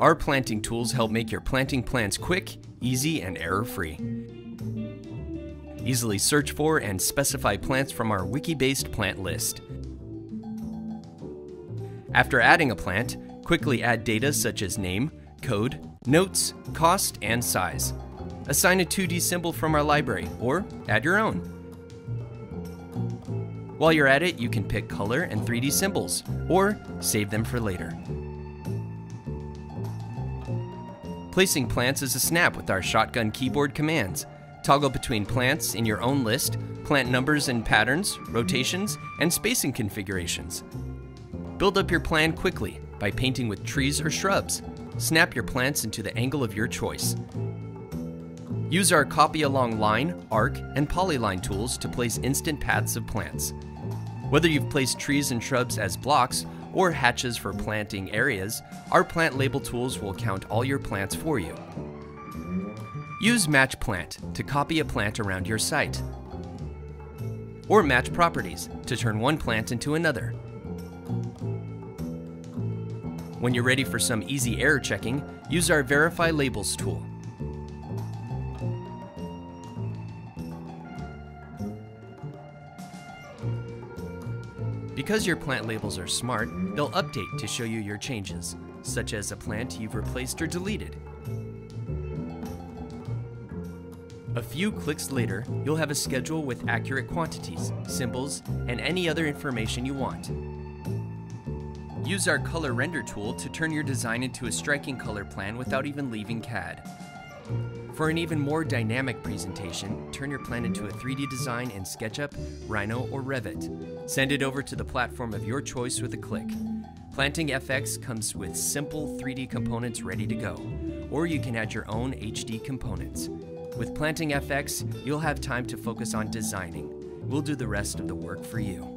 Our planting tools help make your planting plans quick, easy, and error-free. Easily search for and specify plants from our wiki-based plant list. After adding a plant, quickly add data such as name, code, notes, cost, and size. Assign a 2D symbol from our library, or add your own. While you're at it, you can pick color and 3D symbols, or save them for later. Placing plants is a snap with our shotgun keyboard commands. Toggle between plants in your own list, plant numbers and patterns, rotations, and spacing configurations. Build up your plan quickly by painting with trees or shrubs. Snap your plants into the angle of your choice. Use our copy along line, arc, and polyline tools to place instant paths of plants. Whether you've placed trees and shrubs as blocks or hatches for planting areas, our plant label tools will count all your plants for you. Use Match Plant to copy a plant around your site. Or Match Properties to turn one plant into another. When you're ready for some easy error checking, use our Verify Labels tool. Because your plant labels are smart, they'll update to show you your changes, such as a plant you've replaced or deleted. A few clicks later, you'll have a schedule with accurate quantities, symbols, and any other information you want. Use our Color Render tool to turn your design into a striking color plan without even leaving CAD. For an even more dynamic presentation, turn your plan into a 3D design in SketchUp, Rhino, or Revit. Send it over to the platform of your choice with a click. Planting F/X comes with simple 3D components ready to go, or you can add your own HD components. With Planting F/X, you'll have time to focus on designing. We'll do the rest of the work for you.